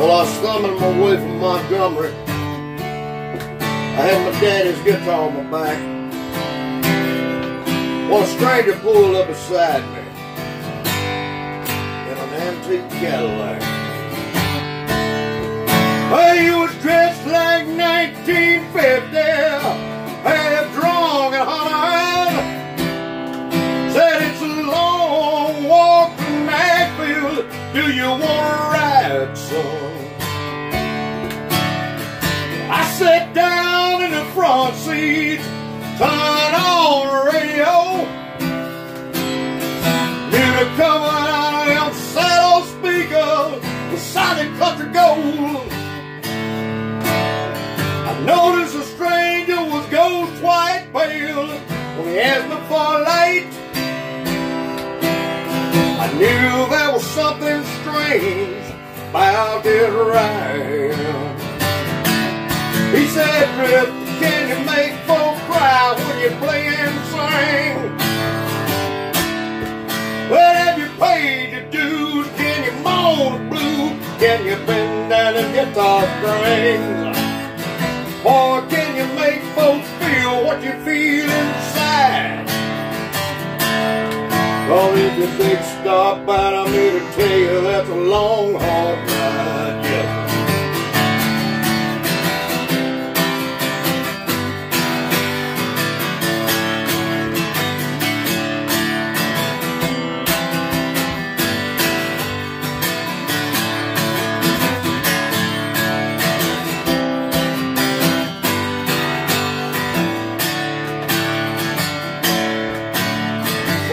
Well, I thumbing my way from Montgomery. I had my daddy's guitar on my back. Well, a stranger pulled up beside me in an antique Cadillac. Hey, he was dressed like 1950, front seat, turned on the radio. Music coming out of them saddle speakers, the solid country gold. I noticed a stranger was ghost white pale when he asked me for a light. I knew there was something strange about this ride. He said, Rip, can you make folks cry when you play and sing? Well, have you paid your dues? Can you moan the blues? Can you bend down the guitar strings? Or can you make folks feel what you feel inside? Well, if you big stop out, I'm here to tell you that's a long, hard ride,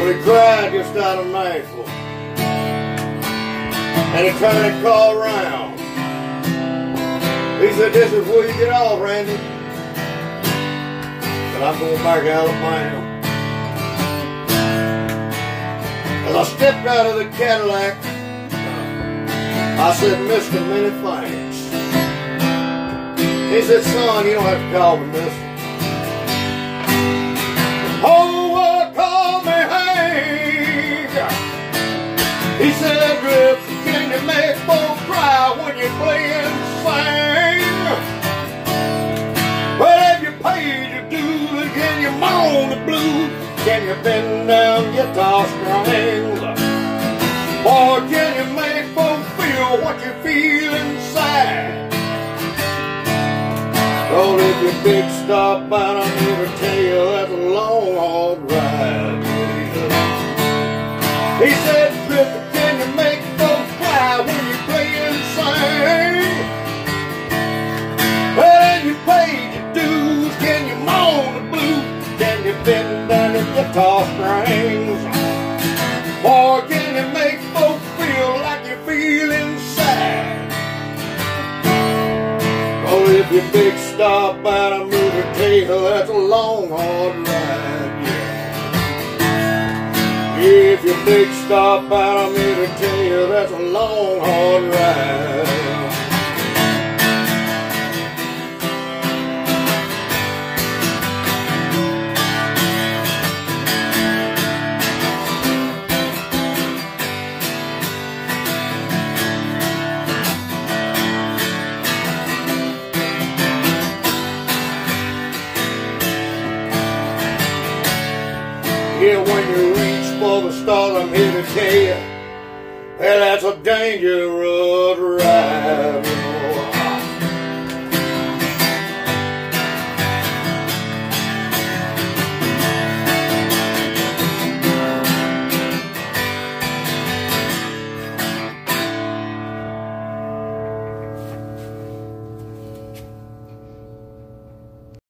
he cried just out of Nashville. And he turned the car around. He said, this is where you get off, Randy. But I'm going back to Alabama. As I stepped out of the Cadillac, I said, Mr. Many thanks. He said, son, you don't have to call me mister. Oh, call Hank. He said, Rip, can you make folks cry when you play and sing? Well, have you paid your dues? Can you moan the blues? Can you bend down guitar strings? Or can you make folks feel what you feel inside? Well, if you big stop I'm here to tell you that's a long, hard ride. Guitar strings? Or can you make folks feel like you feel inside? Oh, if you big stop out, I'm here to that's a long, hard ride, yeah. If you big stop here to tell you that's a long, hard ride. Yeah, when you reach for the stars, I'm here to tell you, well, that's a dangerous ride.